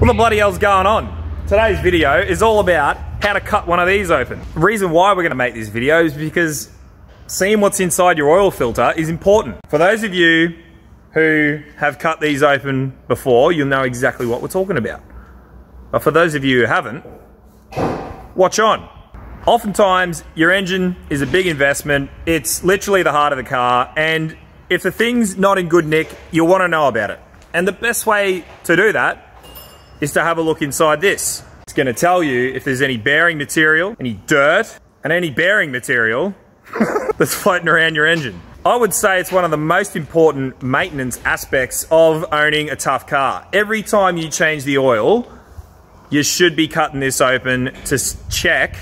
What the bloody hell's going on? Today's video is all about how to cut one of these open. The reason why we're gonna make this video is because seeing what's inside your oil filter is important. For those of you who have cut these open before, you'll know exactly what we're talking about. But for those of you who haven't, watch on. Oftentimes, your engine is a big investment. It's literally the heart of the car, and if the thing's not in good nick, you'll wanna know about it. And the best way to do that is to have a look inside this. It's gonna tell you if there's any bearing material, any dirt, and any bearing material that's floating around your engine. I would say it's one of the most important maintenance aspects of owning a tough car. Every time you change the oil, you should be cutting this open to check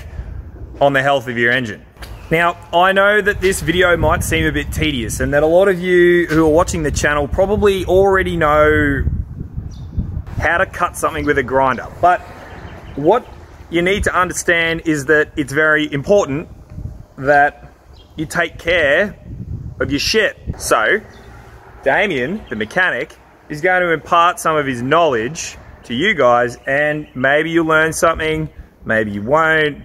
on the health of your engine. Now, I know that this video might seem a bit tedious and that a lot of you who are watching the channel probably already know how to cut something with a grinder. But what you need to understand is that it's very important that you take care of your shit. So, Damien, the mechanic, is going to impart some of his knowledge to you guys and maybe you'll learn something, maybe you won't.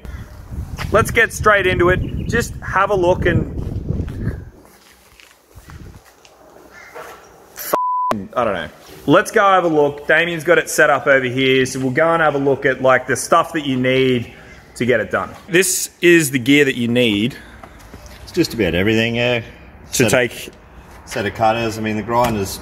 Let's get straight into it. Just have a look and I don't know. Let's go have a look. Damien's got it set up over here, so we'll go and have a look at like the stuff that you need to get it done. This is the gear that you need. It's just about everything, yeah. To set take... Of, set of cutters. I mean, the grinder's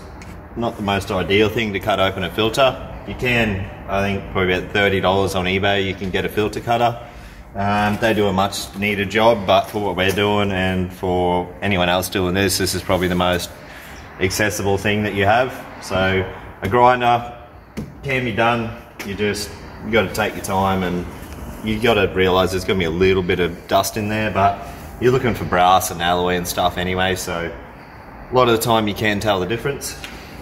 not the most ideal thing to cut open a filter. You can, I think, probably about $30 on eBay, you can get a filter cutter. Um, they do a much needed job, but for what we're doing and for anyone else doing this, this is probably the most accessible thing that you have. So a grinder can be done. You just you got to take your time and you got to realize there's going to be a little bit of dust in there, but you're looking for brass and alloy and stuff anyway. So a lot of the time you can tell the difference.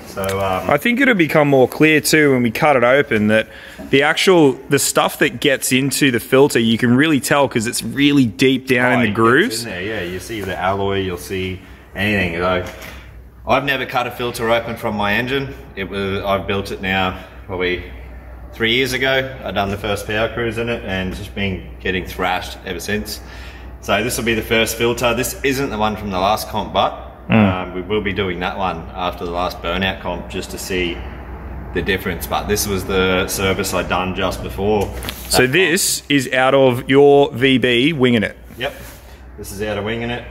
So um, I think it'll become more clear too when we cut it open that the actual the stuff that gets into the filter you can really tell because it's really deep down oh, in the grooves. In there, yeah, you see the alloy, you'll see anything. Like I've never cut a filter open from my engine. It was I've built it now probably three years ago. I've done the first power cruise in it and just been getting thrashed ever since. So this will be the first filter. This isn't the one from the last comp, but mm. um, we will be doing that one after the last burnout comp just to see the difference. But this was the service I'd done just before. So this comp. is out of your VB winging it. Yep. This is out of winging it.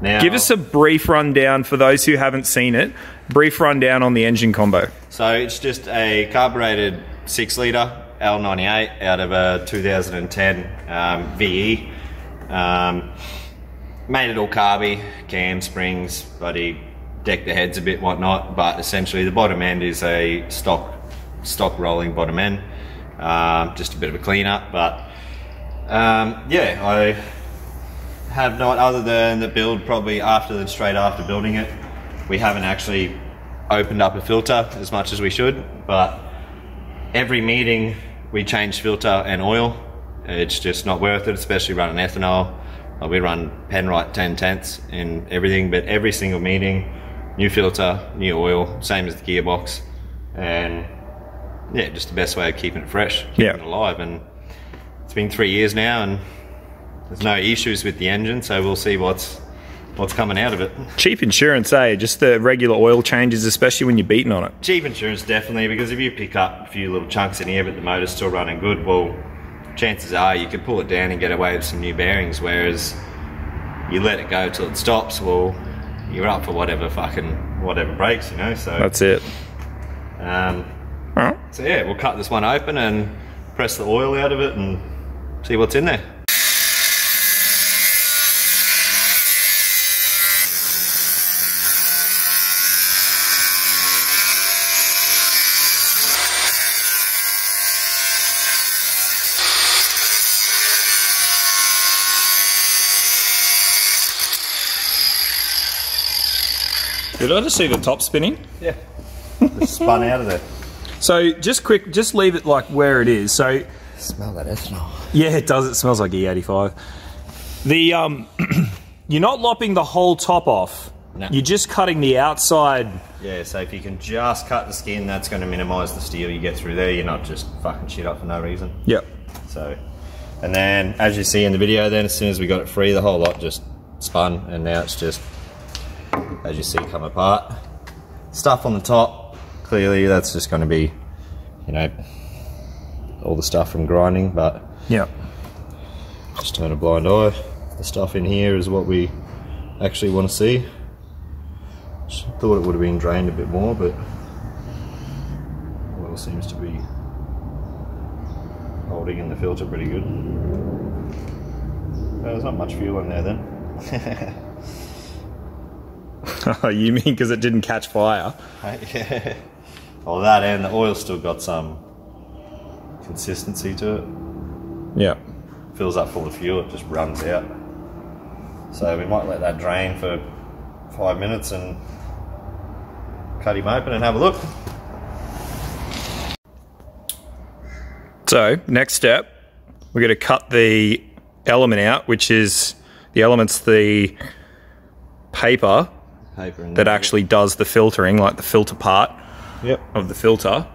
Now, Give us a brief rundown for those who haven't seen it. Brief rundown on the engine combo. So it's just a carbureted six litre L98 out of a 2010 um, VE. Um, made it all carby, cam springs, buddy, deck the heads a bit, whatnot. But essentially, the bottom end is a stock stock rolling bottom end. Um, just a bit of a cleanup, but um, yeah, I have not, other than the build probably after the straight after building it, we haven't actually opened up a filter as much as we should. But every meeting we change filter and oil. It's just not worth it, especially running ethanol. We run Penrite 10 tenths in everything, but every single meeting, new filter, new oil, same as the gearbox. And yeah, just the best way of keeping it fresh, keeping yeah. it alive. And it's been three years now, and there's no issues with the engine, so we'll see what's what's coming out of it. Cheap insurance, eh? Just the regular oil changes, especially when you're beating on it. Cheap insurance, definitely, because if you pick up a few little chunks in here, but the motor's still running good, well, chances are you could pull it down and get away with some new bearings. Whereas you let it go till it stops, well, you're up for whatever fucking whatever breaks, you know. So that's it. Um, So yeah, we'll cut this one open and press the oil out of it and see what's in there. Did I just see the top spinning? Yeah. Just spun out of there. So just quick, just leave it like where it is. So smell that ethanol. Yeah, it does. It smells like E85. The um, you're not lopping the whole top off No. You're just cutting the outside. Yeah, so if you can just cut the skin, that's going to minimise the steel you get through there. You're not just fucking shit up for no reason. Yep. So, and then as you see in the video, then as soon as we got it free, the whole lot just spun, and now it's just, as you see, come apart. Stuff on the top, clearly that's just going to be, you know, all the stuff from grinding, but yeah, just turn a blind eye. The stuff in here is what we actually want to see. Thought it would have been drained a bit more, but oil seems to be holding in the filter pretty good. Uh, There's not much fuel in there then. you mean because it didn't catch fire? yeah. Well, that and the oil still got some consistency to it. Yeah. fills up full of fuel, it just runs out. So we might let that drain for five minutes and cut him open and have a look. So, next step, we're going to cut the element out, which is the element's the paper that actually does the filtering, like the filter part Yep. of the filter.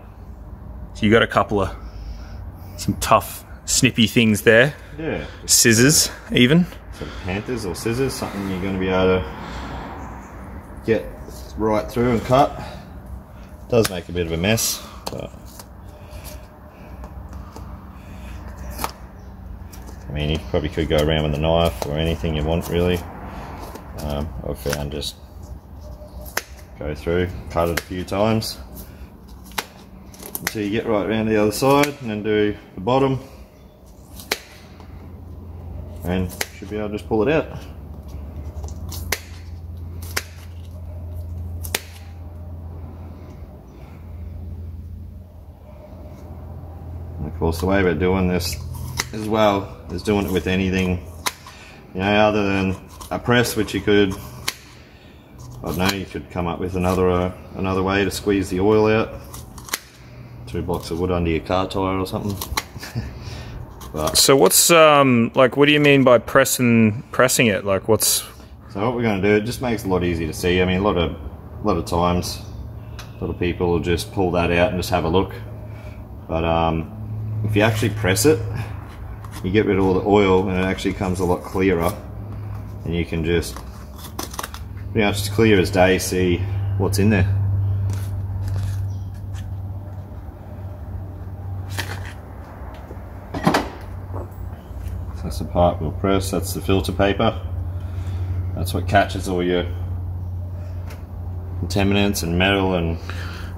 So you got a couple of some tough, snippy things there, Yeah. scissors even. Some panthers or scissors, something you're going to be able to get right through and cut. Does make a bit of a mess, but I mean, you probably could go around with a knife or anything you want, really. Um, I've found just go through, cut it a few times until you get right around the other side, and then do the bottom, and should be able to just pull it out. And of course, the way we're doing this as well is doing it with anything, you know, other than a press, which you could, I don't know, you could come up with another uh, another way to squeeze the oil out. Two blocks of wood under your car tire or something. but So what's um like? What do you mean by pressing pressing it? Like what's So what we're going to do, it just makes it a lot easier to see. I mean, a lot of, a lot of times, a lot of people will just pull that out and just have a look. But um, if you actually press it, you get rid of all the oil and it actually comes a lot clearer. And you can just, pretty much as clear as day, see what's in there. So that's the part we'll press, that's the filter paper. That's what catches all your contaminants and metal and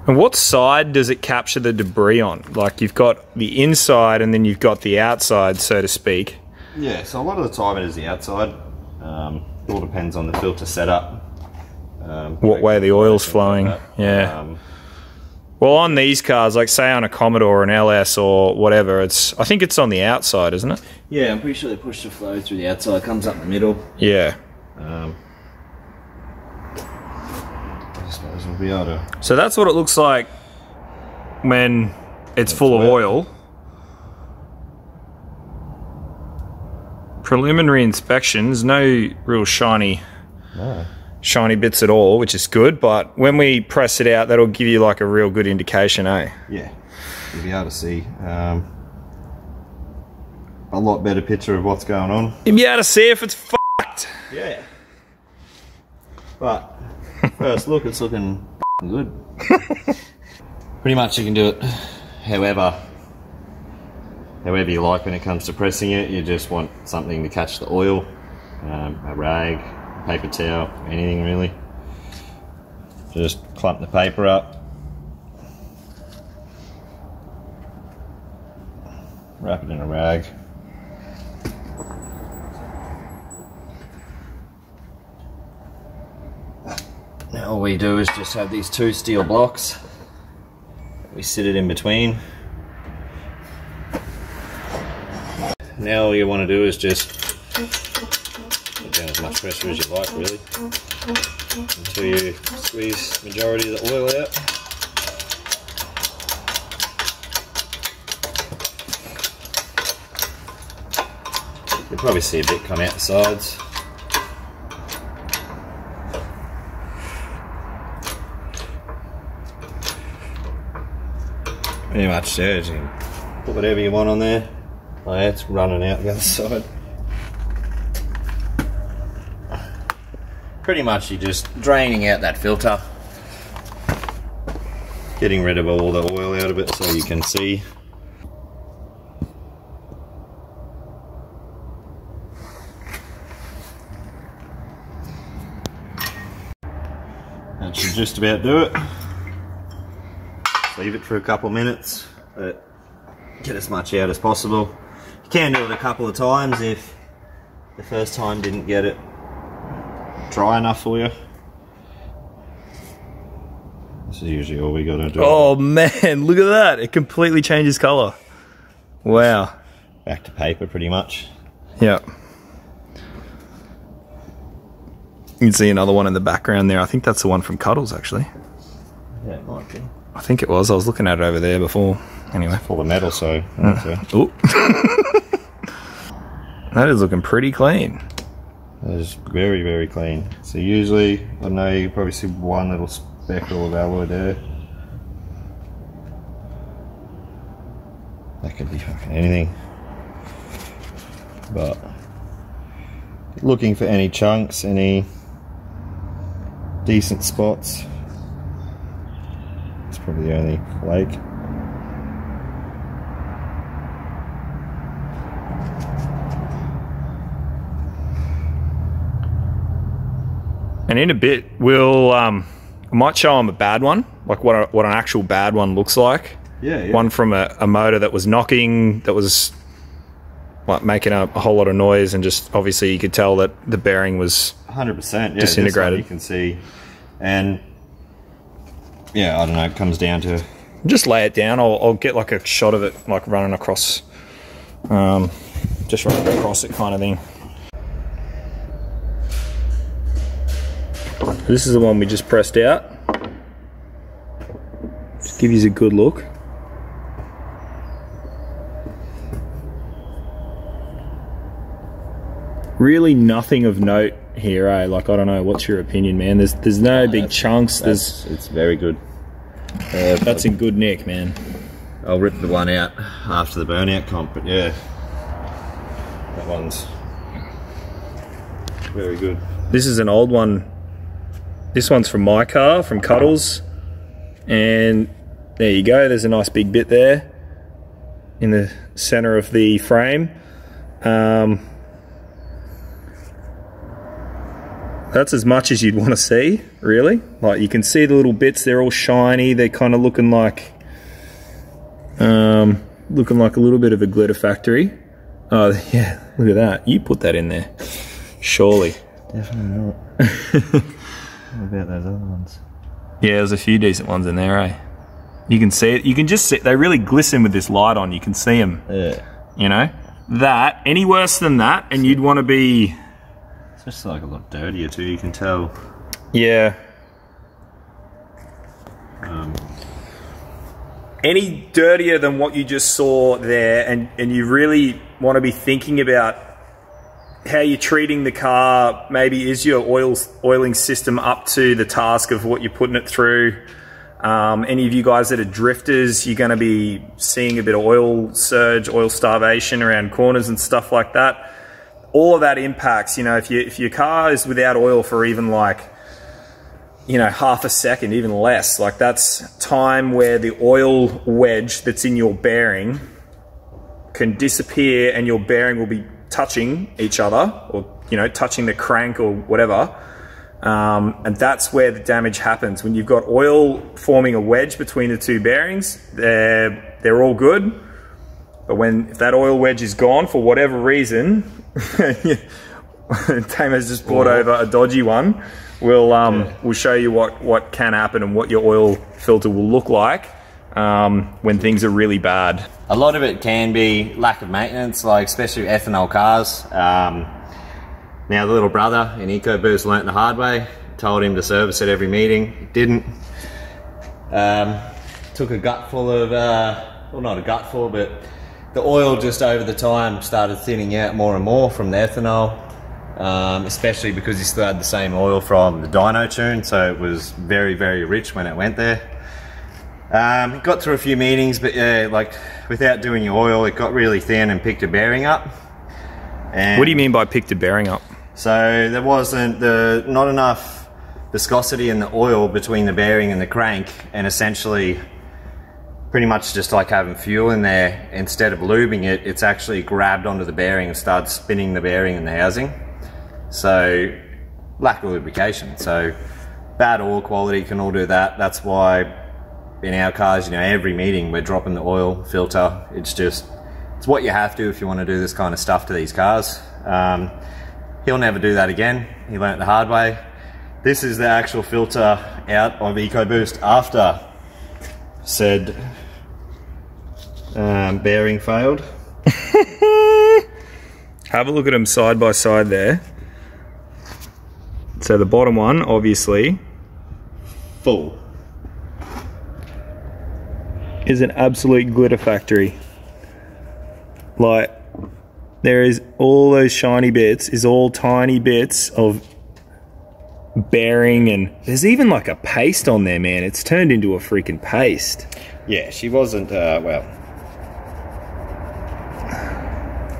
and what side does it capture the debris on? Like you've got the inside and then you've got the outside, so to speak. yeah. So a lot of the time it is the outside. Um, it all depends on the filter setup. Um, What way the oil's things like flowing, yeah. Um, Well, on these cars, like say on a Commodore, an LS, or whatever, it's I think it's on the outside, isn't it? yeah, I'm pretty sure they push the flow through the outside. Comes up the middle. Yeah. Um, I suppose we'll be able to. So that's what it looks like when it's full of oil. Preliminary inspections, no real shiny No. Shiny bits at all, which is good, but when we press it out, that'll give you like a real good indication, eh? Yeah, you'll be able to see um, a lot better picture of what's going on. You'll be able to see if it's fucked. Yeah. But first look, it's looking good. Pretty much you can do it however however you like when it comes to pressing it. You just want something to catch the oil, um, a rag, paper towel, anything really. Just clump the paper up. Wrap it in a rag. Now all we do is just have these two steel blocks. We sit it in between. Now all you want to do is just much as you like really until you squeeze majority of the oil out. You'll probably see a bit come out the sides. Pretty much there, you put whatever you want on there. Oh, yeah, it's running out the other side. Pretty much you're just draining out that filter. Getting rid of all the oil out of it so you can see. That should just about do it. Leave it for a couple minutes. But get as much out as possible. You can do it a couple of times if the first time didn't get it dry enough for you. This is usually all we gotta do. Oh man, look at that. It completely changes color. Wow. Back to paper pretty much. Yeah. You can see another one in the background there. I think that's the one from Cuddles, actually. Yeah, it might be. I think it was. I was looking at it over there before. Anyway. Full the metal, so. Uh, Ooh. that is looking pretty clean. Is very, very clean. So usually, I know you probably see one little speckle of alloy there. That could be fucking anything. But looking for any chunks, any decent spots. It's probably the only flake. And in a bit, we'll um, I might show them a bad one, like what a, what an actual bad one looks like. Yeah, yeah. One from a, a motor that was knocking, that was like making a, a whole lot of noise, and just obviously you could tell that the bearing was Hundred percent, yeah. Disintegrated. You can see, and yeah, I don't know. It comes down to just lay it down. I'll, I'll get like a shot of it, like running across, um, just running across it, kind of thing. This is the one we just pressed out. Just give you a good look. Really, nothing of note here, eh? Like I don't know. What's your opinion, man? There's there's no big chunks. There's it's very good. that's in good nick, man. I'll rip the one out after the burnout comp, but yeah, that one's very good. This is an old one. This one's from my car, from Cuddles. And there you go, there's a nice big bit there in the center of the frame. Um, that's as much as you'd want to see, really. Like you can see the little bits, they're all shiny, they're kind of looking like um, looking like a little bit of a glitter factory. Oh yeah, look at that. You put that in there. Surely. Definitely not. what about those other ones? Yeah, there's a few decent ones in there, eh? You can see it. You can just see they really glisten with this light on. You can see them. Yeah, You know that any worse than that, and you'd want to be. it's just like a lot dirtier too. You can tell. Yeah. Um, Any dirtier than what you just saw there, and and you really want to be thinking about how you're treating the car. Maybe is your oil oiling system up to the task of what you're putting it through? Um, any of you guys that are drifters, you're going to be seeing a bit of oil surge, oil starvation around corners and stuff like that. All of that impacts. You know, if you if your car is without oil for even like you know half a second, even less, like that's time where the oil wedge that's in your bearing can disappear and your bearing will be touching each other or you know touching the crank or whatever. Um, and that's where the damage happens. When you've got oil forming a wedge between the two bearings they're they're all good. But when if that oil wedge is gone for whatever reason Tamer's just brought over a dodgy one. We'll um, we'll show you what what can happen and what your oil filter will look like um, when things are really bad a lot of it can be lack of maintenance, like especially ethanol cars. Um, now the little brother in EcoBoost learnt the hard way. Told him to service at every meeting. Didn't. Um, took a gutful of, uh, well not a gutful, but the oil just over the time started thinning out more and more from the ethanol. Um, especially because he still had the same oil from the dyno tune, so it was very, very rich when it went there. Um, got through a few meetings, but yeah, like without doing your oil, it got really thin and picked a bearing up. And What do you mean by picked a bearing up? So there wasn't the not enough viscosity in the oil between the bearing and the crank, and essentially, pretty much just like having fuel in there. Instead of lubing it, it's actually grabbed onto the bearing and started spinning the bearing and the housing. So lack of lubrication. So bad oil quality can all do that. That's why in our cars, you know, every meeting we're dropping the oil filter. It's just it's what you have to if you want to do this kind of stuff to these cars. Um, he'll never do that again. He learnt the hard way. This is the actual filter out of EcoBoost after said um, bearing failed. Have a look at them side by side there. So the bottom one, obviously, Full. Is an absolute glitter factory. Like, there is all those shiny bits, is all tiny bits of bearing, and there's even like a paste on there, man. It's turned into a freaking paste. Yeah, she wasn't, uh, well.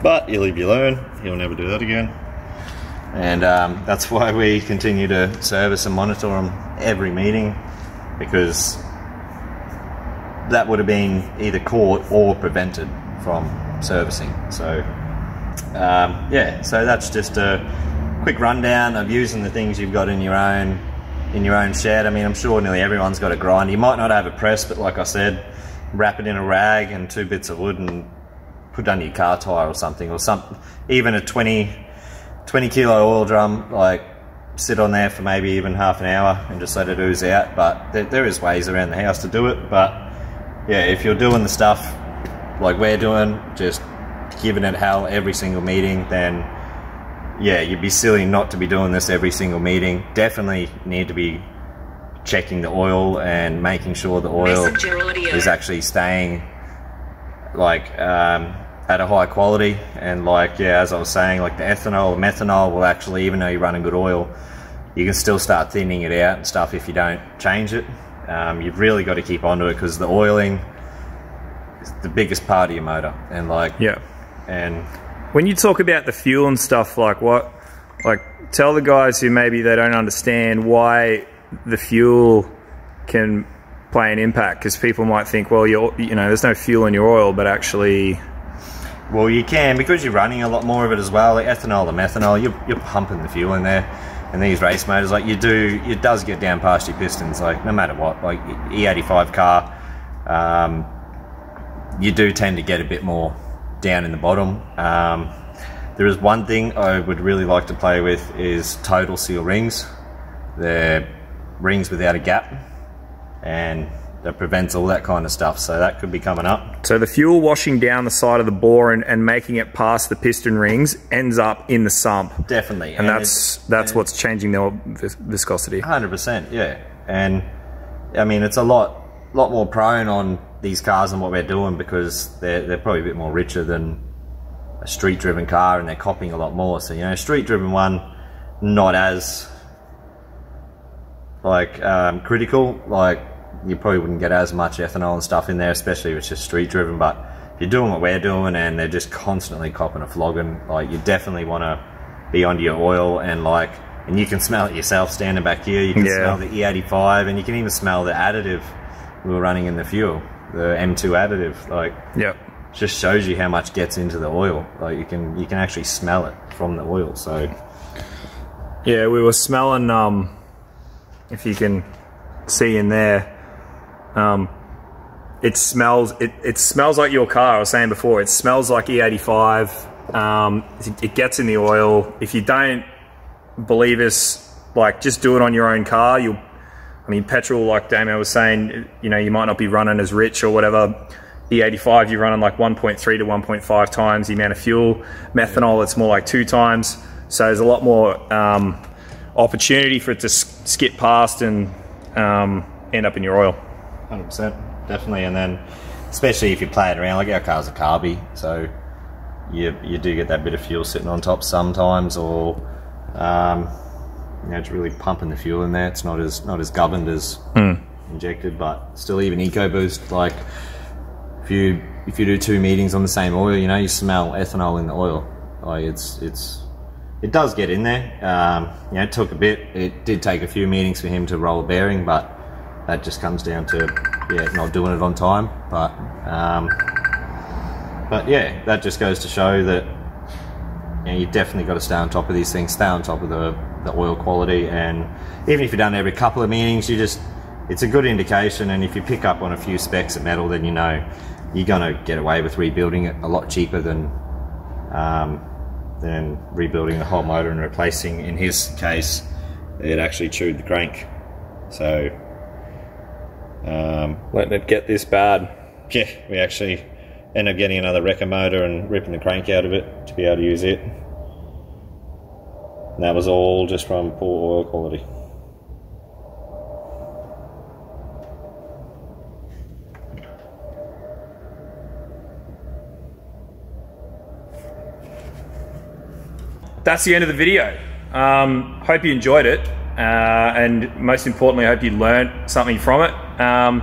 But you live, you learn. He'll never do that again. And um, that's why we continue to service and monitor them every meeting because that would have been either caught or prevented from servicing. So, um, yeah, so that's just a quick rundown of using the things you've got in your own in your own shed. I mean, I'm sure nearly everyone's got a grind. You might not have a press, but like I said, wrap it in a rag and two bits of wood and put under your car tire or something, or some even a 20, 20 kilo oil drum, like sit on there for maybe even half an hour and just let it ooze out. But there, there is ways around the house to do it. But yeah, if you're doing the stuff like we're doing, just giving it hell every single meeting, then yeah, you'd be silly not to be doing this every single meeting. Definitely need to be checking the oil and making sure the oil is actually staying like um, at a high quality. And like yeah as I was saying like the ethanol methanol will actually even though you're running good oil you can still start thinning it out and stuff if you don't change it um, you've really got to keep onto it because the oiling is the biggest part of your motor and like Yeah. and When you talk about the fuel and stuff, like what, like tell the guys who maybe they don't understand why the fuel can play an impact because people might think, well, you're, you know, there's no fuel in your oil, but actually, Well, you can because you're running a lot more of it as well. Like ethanol and methanol, you're, you're pumping the fuel in there. And these race motors, like you do, it does get down past your pistons. Like no matter what, like E85 car, um, you do tend to get a bit more down in the bottom. Um, there is one thing I would really like to play with is total seal rings. They're rings without a gap, and that prevents all that kind of stuff. So that could be coming up. so the fuel washing down the side of the bore and, and making it past the piston rings ends up in the sump. Definitely, And that's that's and- what's changing the vis- viscosity. Hundred percent, yeah. And I mean, it's a lot, lot more prone on these cars than what we're doing because they're they're probably a bit more richer than a street-driven car, and they're copying a lot more. So you know, a street-driven one, not as like um, critical. Like you probably wouldn't get as much ethanol and stuff in there, especially if it's just street-driven. But if you're doing what we're doing, and they're just constantly copping a flogging, like you definitely want to be onto your oil and like. And you can smell it yourself standing back here. You can Yeah. smell the E85, and you can even smell the additive we were running in the fuel, the M2 additive. Like, Yep. just shows you how much gets into the oil. Like you can you can actually smell it from the oil. So Yeah, we were smelling. Um, if you can see in there, um, it smells. It, it smells like your car. I was saying before, it smells like E85. Um, it, gets in the oil. If you don't believe us, like just do it on your own car. You'll. I mean, petrol, like Damien was saying, you know, you might not be running as rich or whatever. E85, you're running like 1.3 to 1.5 times the amount of fuel. Methanol, it's more like two times. So there's a lot more um, opportunity for it to skip past and um, end up in your oil. Hundred percent, definitely. And then especially if you play it around, like our car's a carby, so you you do get that bit of fuel sitting on top sometimes, or um, you know, it's really pumping the fuel in there. It's not as not as governed as you injected, but still even EcoBoost, like if you if you do two meetings on the same oil, you know, you smell ethanol in the oil. Like it's it's it does get in there. Um, you know, it took a bit. It did take a few meetings for him to roll a bearing, but that just comes down to yeah, not doing it on time. But um, but yeah, that just goes to show that you know, you definitely got to stay on top of these things, stay on top of the, the oil quality, and even if you've done every couple of meetings, you just it's a good indication. And if you pick up on a few specks of metal, then you know you're going to get away with rebuilding it a lot cheaper than um, than rebuilding the whole motor and replacing. In his case, it actually chewed the crank, so um, Letting it get this bad. yeah, we actually ended up getting another wrecker motor and ripping the crank out of it to be able to use it. And that was all just from poor oil quality. that's the end of the video. Um, hope you enjoyed it, uh, and most importantly, I hope you learned something from it. Um,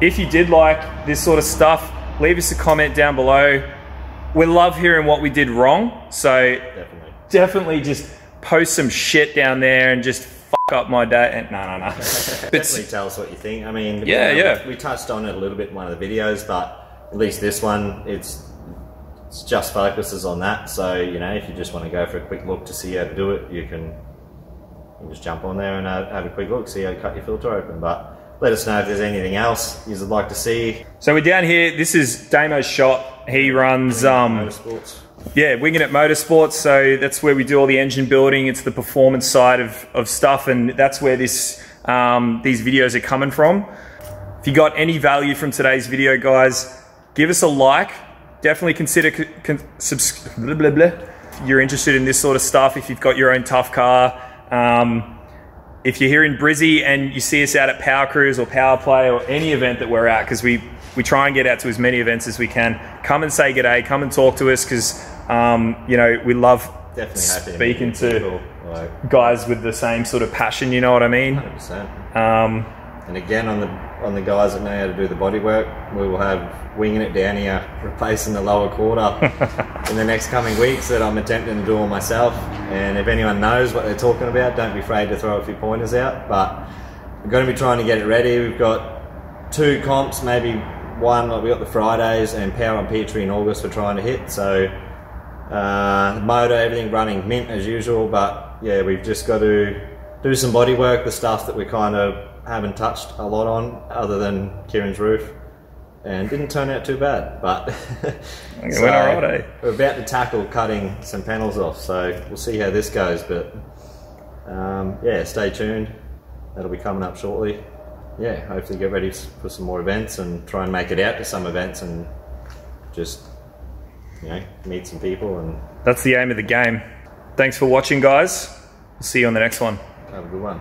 if you did like this sort of stuff, leave us a comment down below. We love hearing what we did wrong, so Definitely. definitely just post some shit down there and just fuck up my day. And no, no, no. Definitely tell us what you think. I mean, Yeah, we, yeah. We touched on it a little bit in one of the videos, but at least this one, it's it's just focuses on that. So you know, if you just want to go for a quick look to see how to do it, you can, you can just jump on there and have, have a quick look, see how to cut your filter open. But let us know if there's anything else you'd like to see. so we're down here. This is Damo's shop. He runs um, Motorsports. Yeah, Winginit Motorsports. So that's where we do all the engine building. It's the performance side of, of stuff, and that's where this um, these videos are coming from. If you got any value from today's video, guys, give us a like. Definitely consider con- subs- blah, blah, blah. If you're interested in this sort of stuff. If you've got your own tough car. Um, if you're here in Brizzy and you see us out at Power Cruise or Power Play or any event that we're at, because we, we try and get out to as many events as we can, come and say g'day, come and talk to us, because um, you know we love Definitely happy speaking to, to like guys with the same sort of passion. You know what I mean? 100%. Um, And again, on the on the guys that know how to do the body work, we will have winging it down here, replacing the lower quarter in the next coming weeks that I'm attempting to do all myself. And if anyone knows what they're talking about, don't be afraid to throw a few pointers out. But we're going to be trying to get it ready. We've got two comps, maybe one. Like we got the Fridays and Power on Petrie in August. We're trying to hit so. Uh, motor, everything running mint as usual, but yeah, we've just got to do some body work, the stuff that we kind of haven't touched a lot on, other than Kieran's roof, and didn't turn out too bad. But eh? we're about to tackle cutting some panels off, so we'll see how this goes. But um, yeah, stay tuned. That'll be coming up shortly. Yeah, hopefully get ready for some more events and try and make it out to some events and just you know meet some people and that's the aim of the game. Thanks for watching, guys. See you on the next one. have a good one.